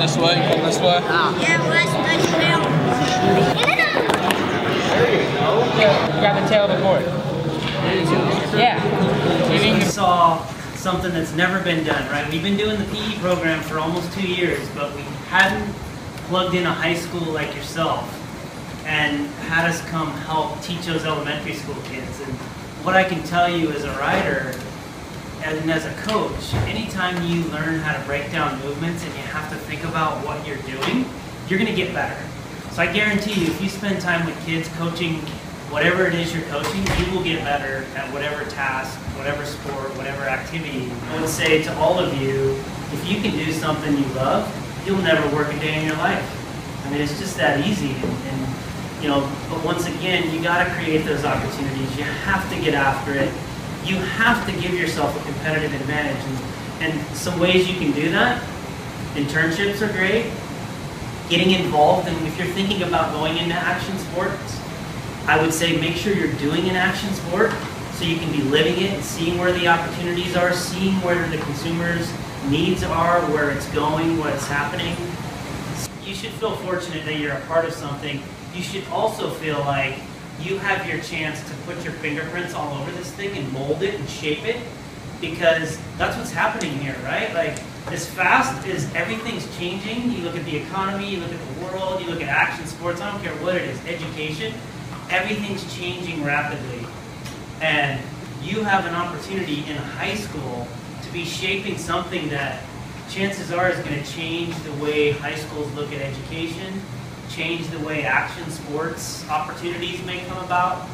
this way, come this way. Yeah, West Dutch Grab the tail of the board. Yeah. We saw something that's never been done, right? We've been doing the PE program for almost two years, but we hadn't plugged in a high school like yourself and had us come help teach those elementary school kids. And what I can tell you as a rider and as a coach, anytime you learn how to break down movements and you have to think about what you're doing, you're going to get better. So I guarantee you, if you spend time with kids coaching whatever it is you're coaching, you will get better at whatever task, whatever sport, whatever activity. I would say to all of you, if you can do something you love, you'll never work a day in your life. I mean, it's just that easy. And, and you know, but once again, you got to create those opportunities. You have to get after it. You have to give yourself a competitive advantage. And, and some ways you can do that, internships are great. Getting involved, and if you're thinking about going into action sports, I would say make sure you're doing an action sport so you can be living it and seeing where the opportunities are, seeing where the consumers' needs are, where it's going, what's happening. You should feel fortunate that you're a part of something. You should also feel like you have your chance to put your fingerprints all over this thing and mold it and shape it because that's what's happening here, right? Like as fast as everything's changing, you look at the economy, you look at the world, you look at action sports, I don't care what it is, education, everything's changing rapidly. And you have an opportunity in high school to be shaping something that chances are is going to change the way high schools look at education, change the way action sports opportunities may come about,